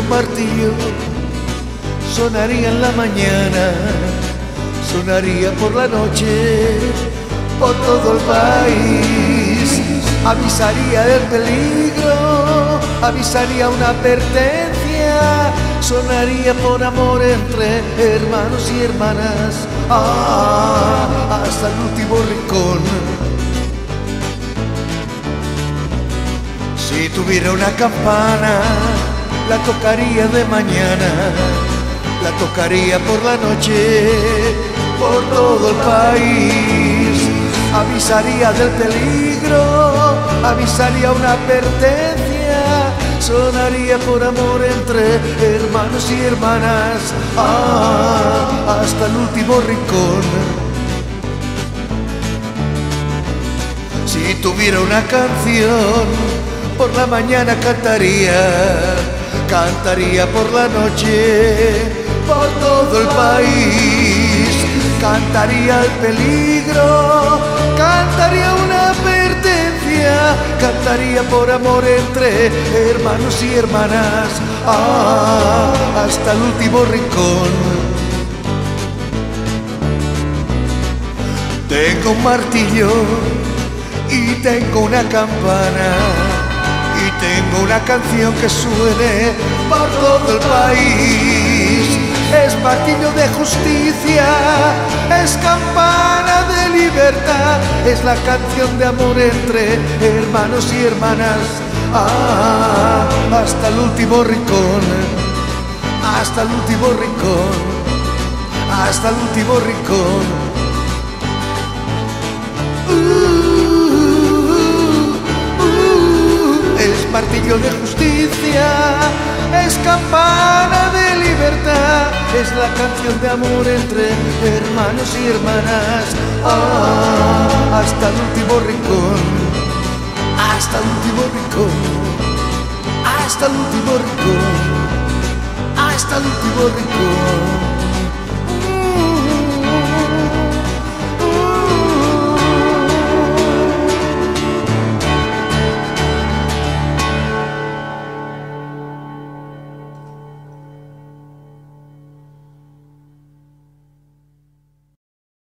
martillo sonaría en la mañana, sonaría por la noche, por todo el país, avisaría del peligro, avisaría una advertencia, sonaría por amor entre hermanos y hermanas, ah, hasta el último rincón. Si tuviera una campana, la tocaría de mañana la tocaría por la noche, por todo el país. Avisaría del peligro, avisaría una advertencia, sonaría por amor entre hermanos y hermanas, ah, hasta el último rincón. Si tuviera una canción, por la mañana cantaría, cantaría por la noche por todo el país. Cantaría el peligro, cantaría una advertencia, cantaría por amor entre hermanos y hermanas, ah, hasta el último rincón. Tengo un martillo y tengo una campana tengo una canción que suene por todo el país. Es martillo de justicia, es campana de libertad, es la canción de amor entre hermanos y hermanas, ah, hasta el último rincón, hasta el último rincón, hasta el último rincón. Uh, de justicia, es campana de libertad es la canción de amor entre hermanos y hermanas. Ah, hasta el último rincón, hasta el último rincón, hasta el último rincón, hasta el último rincón.